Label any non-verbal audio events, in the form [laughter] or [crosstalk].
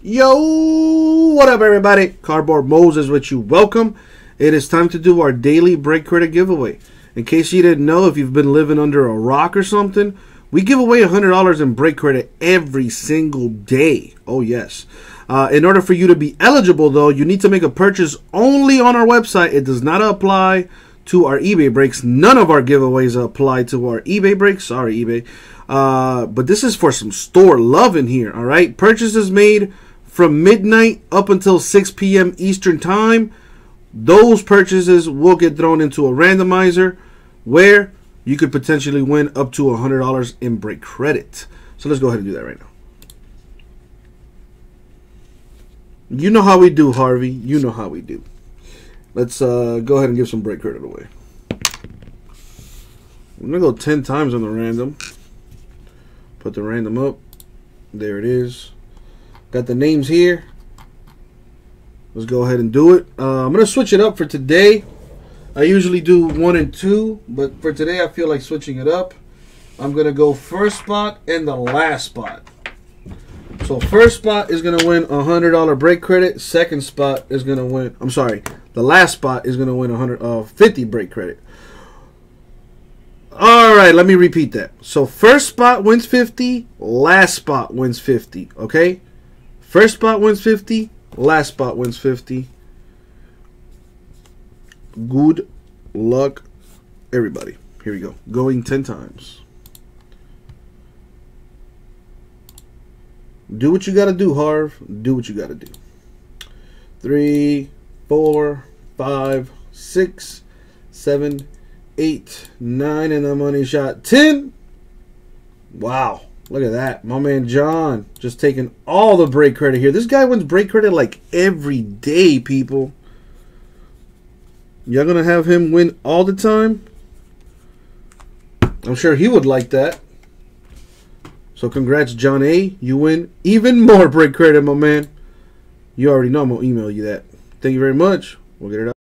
Yo, what up, everybody? Cardboard Moses with you. Welcome. It is time to do our daily break credit giveaway. In case you didn't know, if you've been living under a rock or something, we give away $100 in break credit every single day. Oh, yes. Uh, in order for you to be eligible, though, you need to make a purchase only on our website. It does not apply to our eBay breaks. None of our giveaways apply to our eBay breaks. Sorry, eBay. Uh, but this is for some store love in here, all right? Purchases made from midnight up until 6 p.m. Eastern Time. Those purchases will get thrown into a randomizer where you could potentially win up to $100 in break credit. So let's go ahead and do that right now. You know how we do, Harvey. You know how we do. Let's uh, go ahead and give some break credit away. I'm going to go 10 times on the random. Put the random up. There it is. Got the names here. Let's go ahead and do it. Uh, I'm going to switch it up for today. I usually do one and two, but for today I feel like switching it up. I'm going to go first spot and the last spot. So first spot is going to win a $100 break credit. Second spot is going to win, I'm sorry, the last spot is going to win a 100, uh, 50 break credit. All right, let me repeat that. So first spot wins 50, last spot wins 50, okay? First spot wins 50, last spot wins 50. Good luck, everybody. Here we go. Going 10 times. Do what you got to do, Harv. Do what you got to do. Three, four, five, six, seven, eight, nine, and the money shot 10. Wow. Look at that. My man John just taking all the break credit here. This guy wins break credit like every day, people. Y'all going to have him win all the time? I'm sure he would like that. So congrats, John A. You win even more [laughs] break credit, my man. You already know I'm going to email you that. Thank you very much. We'll get it out.